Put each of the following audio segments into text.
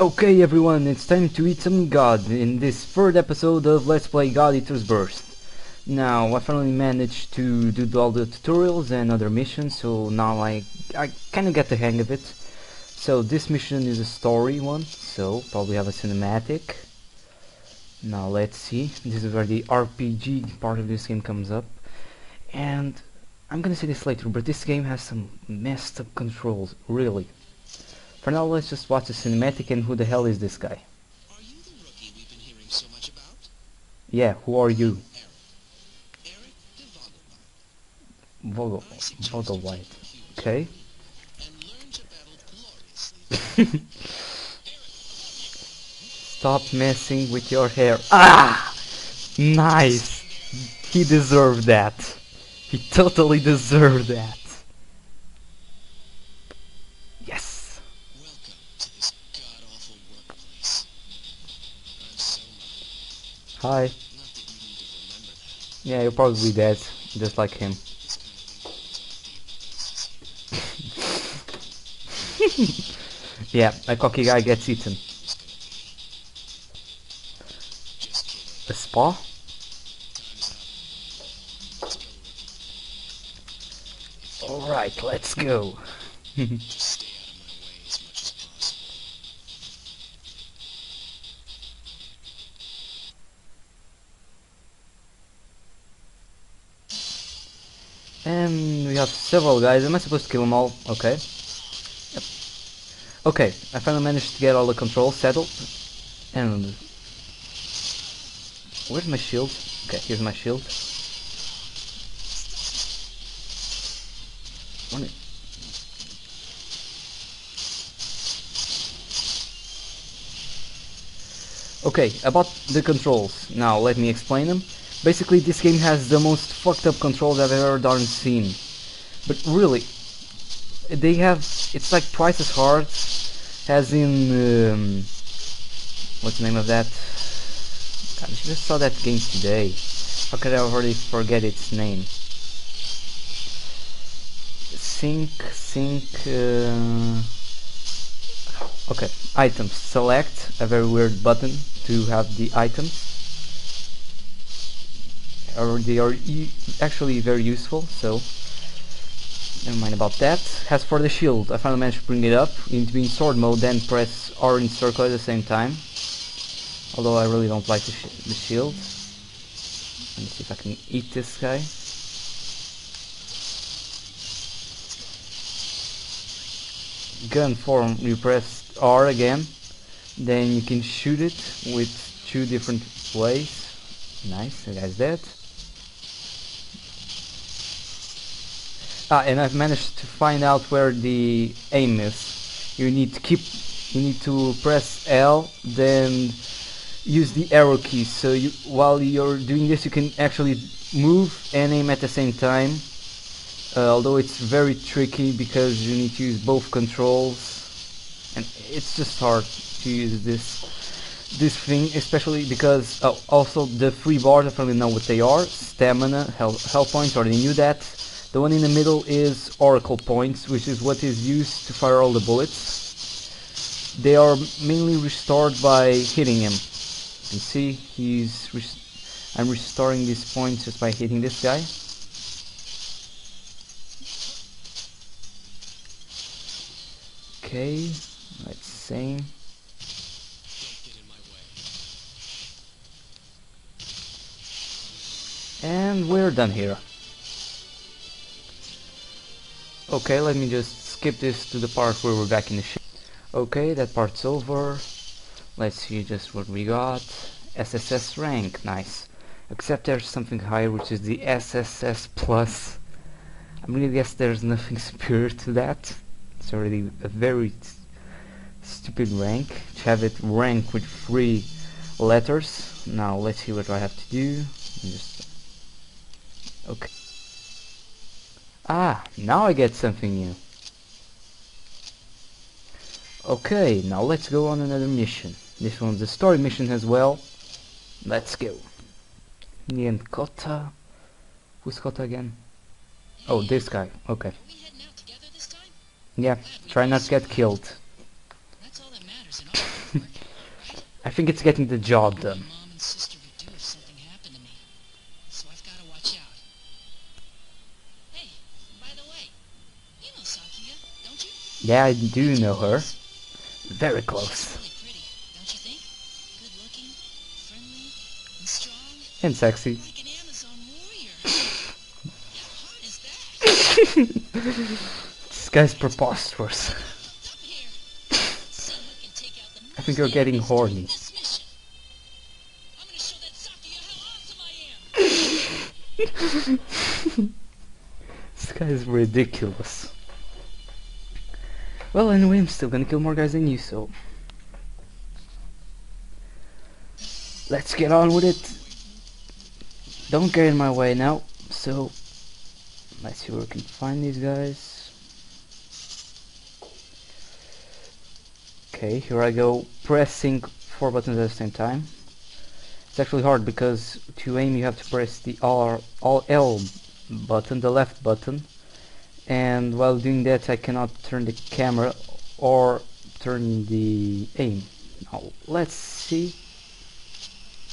Okay everyone, it's time to eat some God in this third episode of Let's Play God Eater's Burst. Now, I finally managed to do all the tutorials and other missions, so now I, I kinda get the hang of it. So this mission is a story one, so probably have a cinematic. Now let's see, this is where the RPG part of this game comes up. And I'm gonna say this later, but this game has some messed up controls, really. For now, let's just watch the cinematic and who the hell is this guy? Are you the rookie we've been hearing so much about? Yeah, who are you? Eric. Eric Vogelbach. Vogel, Vogelwhite. Okay. And learn to battle gloriously. Stop messing with your hair. Ah! Nice! He deserved that. He totally deserved that. Yes! Welcome to this god-awful workplace. I'm Soma. Hi. Yeah, you're probably dead, just like him. Yeah, a cocky guy gets eaten. A spa? Alright, let's go. Just stay out of my way as much as possible. And we have several guys. Am I supposed to kill them all? Okay. Yep. Okay, I finally managed to get all the controls settled. And... Where's my shield? Okay, here's my shield. Okay, about the controls. Now, let me explain them. Basically, this game has the most fucked up controls I've ever darn seen. But really, they have, it's like twice as hard as in, um, what's the name of that? God, I just saw that game today. How could I already forget its name? Sync, sync, uh, okay, items. Select a very weird button to have the items or they are actually very useful so never mind about that. As for the shield I finally managed to bring it up into being sword mode then press R in circle at the same time. Although I really don't like the, sh the shield. Let me see if I can eat this guy. Gun form you press R again. Then you can shoot it with two different ways Nice, that guy's dead. Ah, and I've managed to find out where the aim is. You need to keep, you need to press L, then use the arrow keys. So you, while you're doing this, you can actually move and aim at the same time. Uh, although it's very tricky because you need to use both controls, and it's just hard to use this this thing, especially because uh, also the three bars, I don't know what they are. Stamina, health, health points, already knew that. The one in the middle is Oracle points, which is what is used to fire all the bullets. They are mainly restored by hitting him. You see he's. I'm restoring these points just by hitting this guy. Okay, let's see. Don't get in my way. And we're done here. Okay, let me just skip this to the part where we're back in the ship. Okay, that part's over. Let's see just what we got. SSS rank, nice. Except there's something higher, which is the SSS plus. I'm gonna guess there's nothing superior to that. It's already a very stupid rank. To have it rank with three letters. Now let's see what I have to do. Just Okay. Ah, now I get something new. Okay, now let's go on another mission. This one's a story mission as well. Let's go. Nien Kota. Who's Kota again? Oh, this guy. Okay. Are we heading out together this time? Yeah, try not to get killed. That's all that matters in all this. I think it's getting the job done. Mom and sister would do if something happened to me. So I've got to watch out. Hey, by the way, you know Sakia, don't you? Yeah, I do know her. Very close. really pretty, don't you think? Good looking, friendly, and strong, And sexy. like an Amazon warrior. How hot is that? This guy's preposterous. Up here. See who can take out the I think you're getting horny. this mission. I'm gonna show that Sakia how awesome I am. This guy is ridiculous. Well, anyway, I'm still gonna kill more guys than you, so... Let's get on with it. Don't get in my way now, so... Let's see where we can find these guys. Okay, here I go, pressing four buttons at the same time. It's actually hard because to aim you have to press the R, all L button, the left button, and while doing that I cannot turn the camera or turn the aim. Now let's see.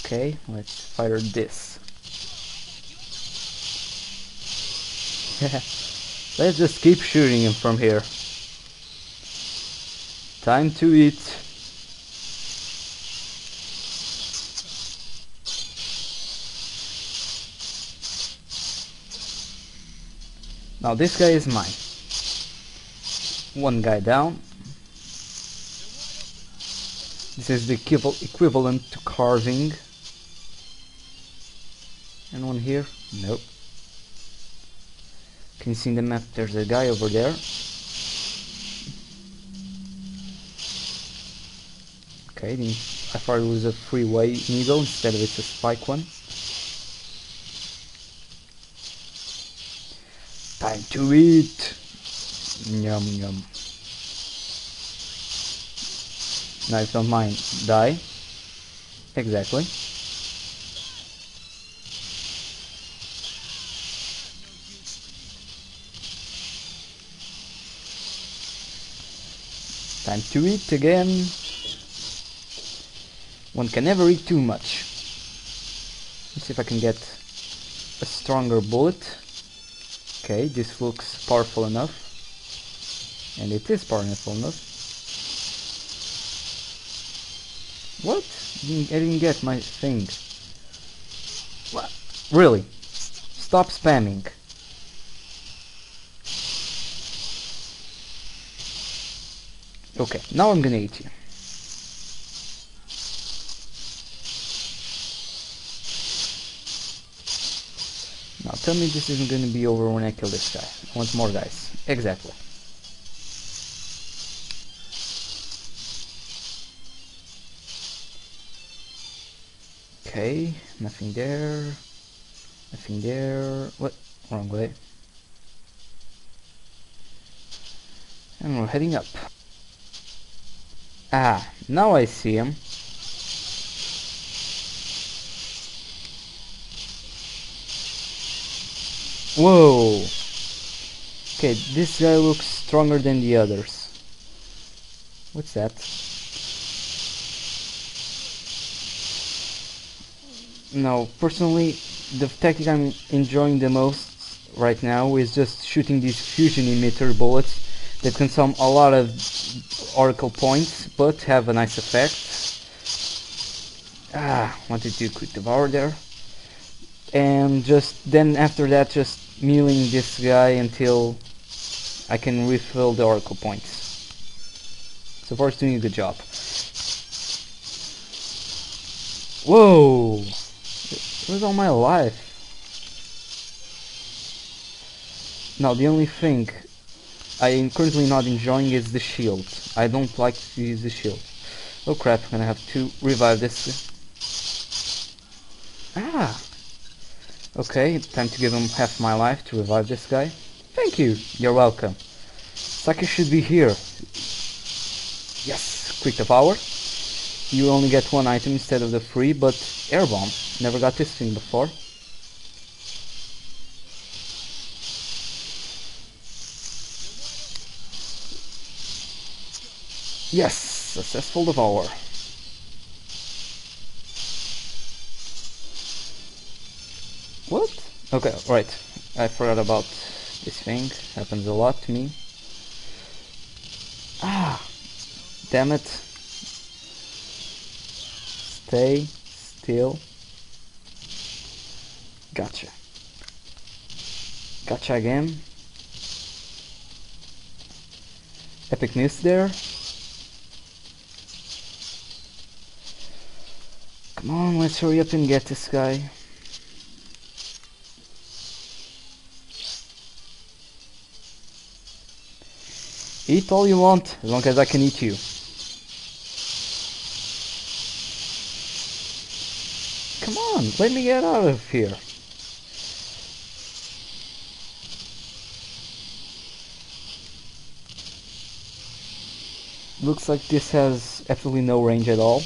Okay, let's fire this. let's just keep shooting him from here. Time to eat. Now this guy is mine. One guy down. This is the equival- equivalent to carving. And one here? Nope. Can you see in the map there's a guy over there? Okay, I thought it was a freeway needle instead of it's a spike one. Time to eat! Yum yum. You don't mind, die. Exactly. Time to eat again. One can never eat too much. Let's see if I can get a stronger bullet. Okay, this looks powerful enough. And it is powerful enough. What? I didn't get my thing. What? Really? Stop spamming. Okay, now I'm gonna eat you. Tell me this isn't gonna be over when I kill this guy. I want more guys. Exactly. Okay, nothing there. Nothing there. What? Wrong way. And we're heading up. Ah, now I see him. Whoa! Okay, this guy looks stronger than the others. What's that? No, personally, the tactic I'm enjoying the most right now is just shooting these fusion emitter bullets that consume a lot of oracle points, but have a nice effect. Ah, wanted to quick devour there. And just then after that, just milling this guy until I can refill the oracle points. So far, it's doing a good job. Whoa! Where's all my life? Now, the only thing I am currently not enjoying is the shield. I don't like to use the shield. Oh crap, I'm gonna have to revive this. Ah! Okay, it's time to give him half my life to revive this guy. Thank you, you're welcome. Saki should be here. Yes, quick devour. You only get one item instead of the three, but air bomb. Never got this thing before. Yes, successful devour. Okay, right. I forgot about this thing. Happens a lot to me. Ah! Damn it. Stay still. Gotcha. Gotcha again. Epic miss there. Come on, let's hurry up and get this guy. Eat all you want, as long as I can eat you. Come on, let me get out of here. Looks like this has absolutely no range at all.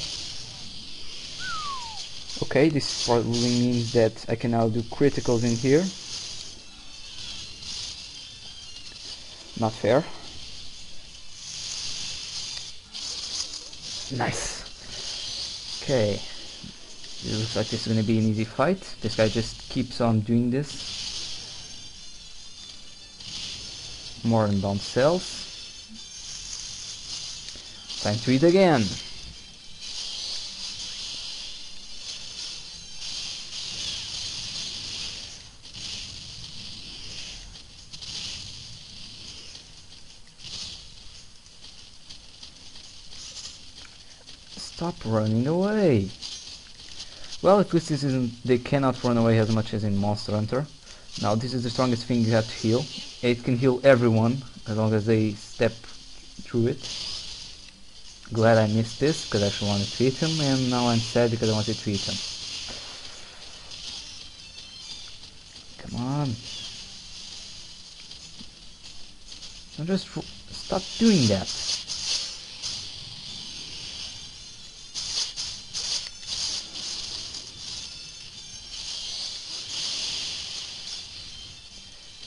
Okay, this probably means that I can now do criticals in here. Not fair. Nice. Okay. It looks like this is going to be an easy fight. This guy just keeps on doing this. More inbound cells. Time to eat again. Stop running away. Well, at least this isn't, they cannot run away as much as in Monster Hunter. Now this is the strongest thing you have to heal. It can heal everyone as long as they step through it. Glad I missed this because I actually wanted to eat him and now I'm sad because I wanted to eat him. Come on. Just stop doing that.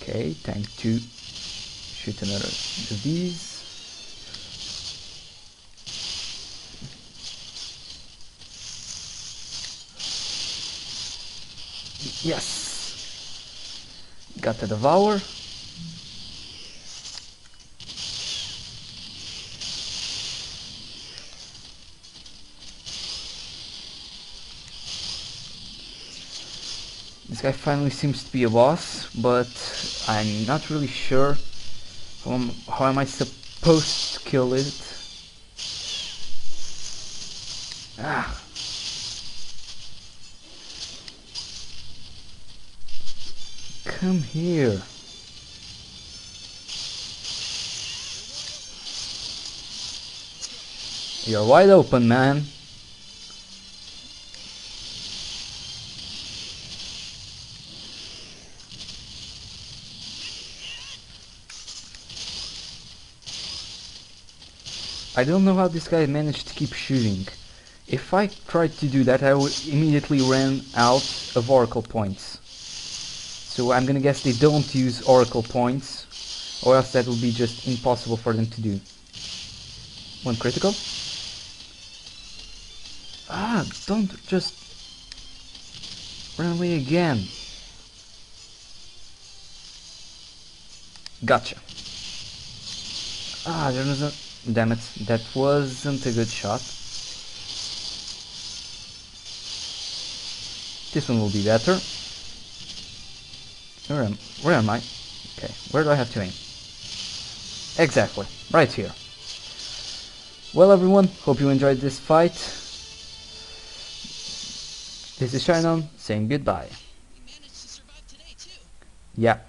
Okay, time to shoot another of these. Yes! Got the devour. This guy finally seems to be a boss, but I'm not really sure how am, how am I supposed to kill it. Ah. Come here. You're wide open, man. I don't know how this guy managed to keep shooting. If I tried to do that, I would immediately run out of Oracle points. So I'm gonna guess they don't use Oracle points, or else that would be just impossible for them to do. One critical. Ah, don't just run away again. Gotcha. Ah, there was a... Damn it, that wasn't a good shot. This one will be better. Where am, where am I? Okay, where do I have to aim? Exactly, right here. Well everyone, hope you enjoyed this fight. This is Shinon saying goodbye. We managed to survive today, too. Yeah.